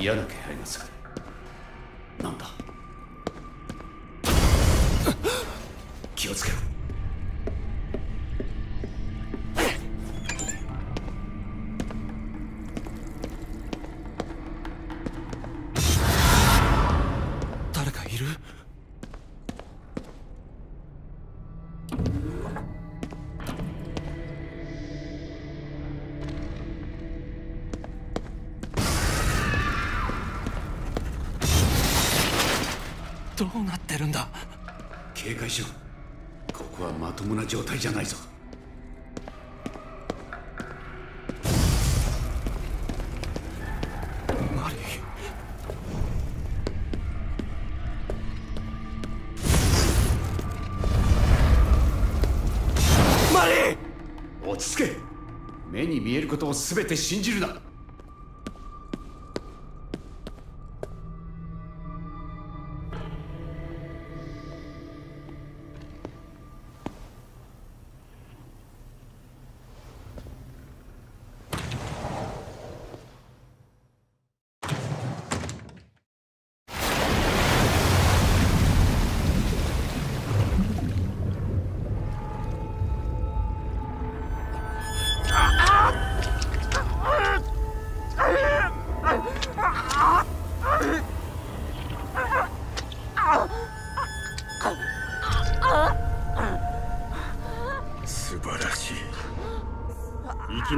嫌な気配がする。なんだ？どうなってるんだ？警戒しろ。ここはまともな状態じゃないぞ。マリー！マリー！落ち着け。目に見えることを全て信じるな。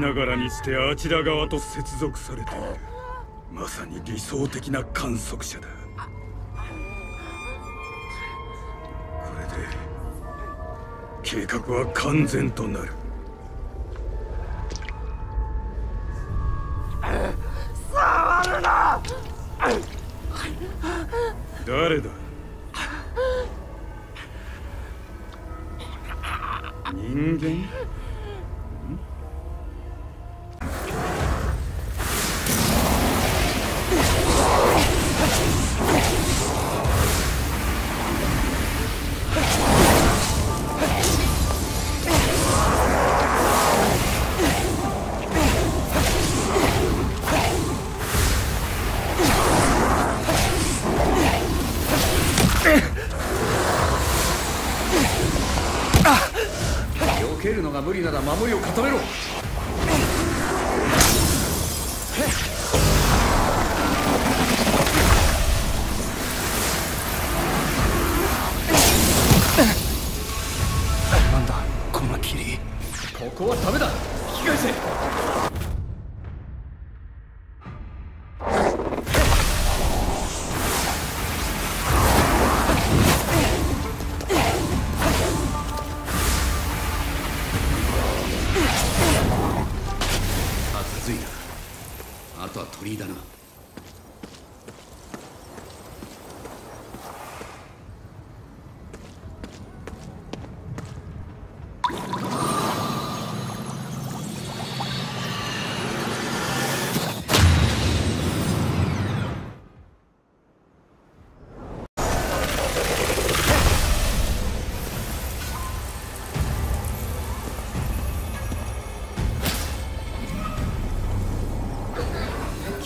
ながらにしてあちら側と接続されている。まさに理想的な観測者だ。これで計画は完全となる。誰だ？人間？が無理なら守りを固めろ。鳥居だな。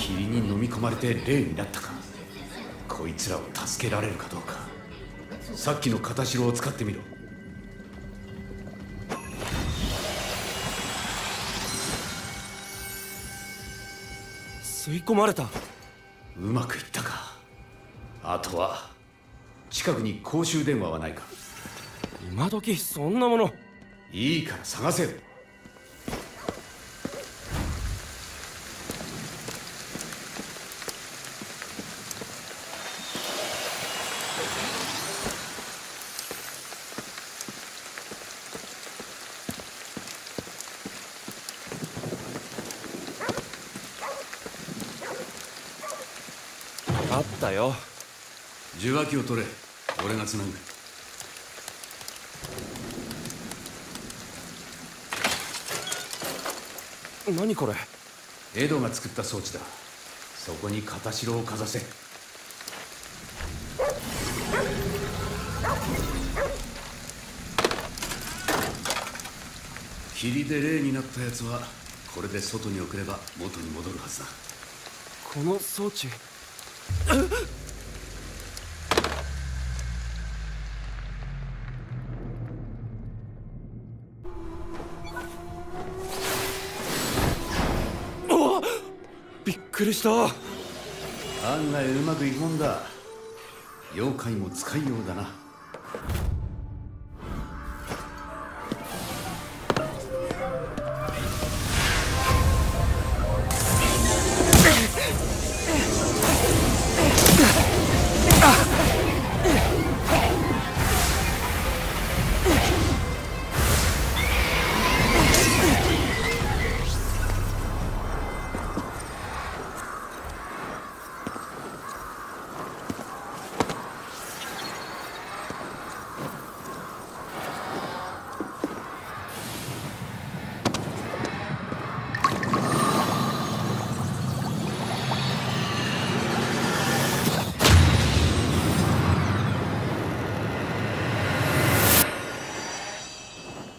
霧に飲み込まれて霊になったか。こいつらを助けられるかどうか。さっきの片白を使ってみろ。吸い込まれた。うまくいったか。あとは近くに公衆電話はないか。今時そんなもの。いいから探せよあったよ。受話器を取れ。俺がつなぐ。何これ？エドが作った装置だ。そこに片白をかざせ。霧で霊になったやつはこれで外に送れば元に戻るはずだ。この装置びっくりした。案外うまくいくもんだ。妖怪も使いようだな。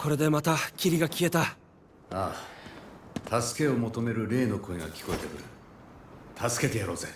これでまた霧が消えた。ああ助けを求める霊の声が聞こえてくる。助けてやろうぜ。